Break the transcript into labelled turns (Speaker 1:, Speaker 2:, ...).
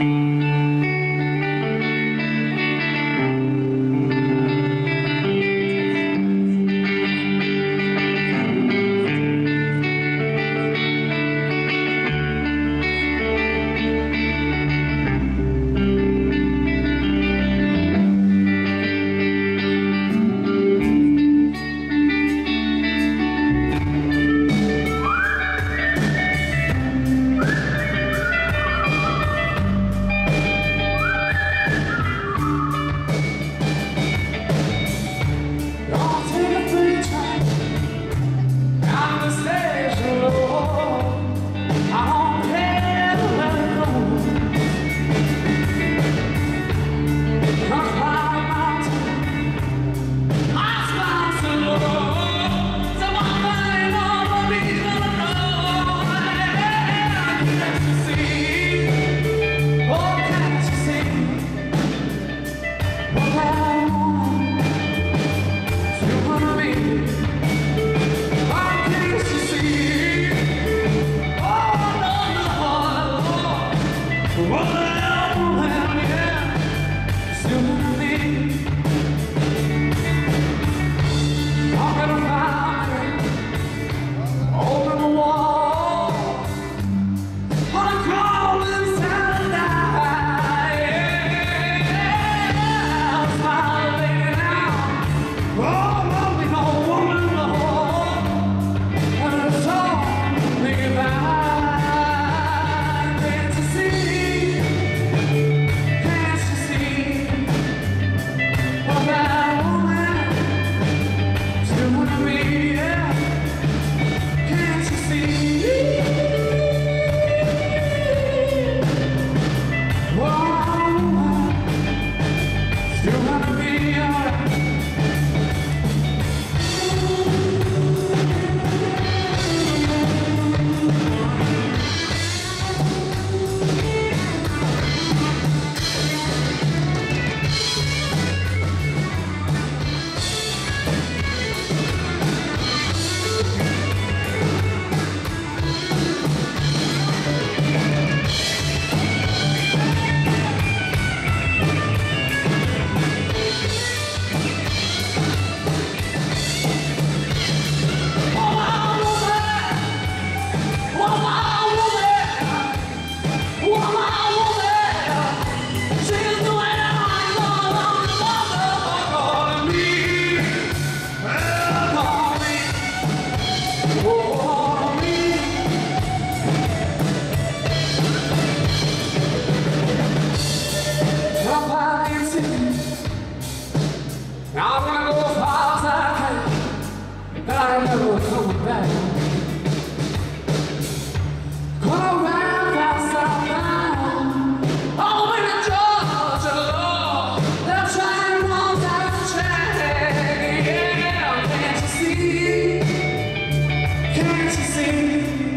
Speaker 1: I'm to see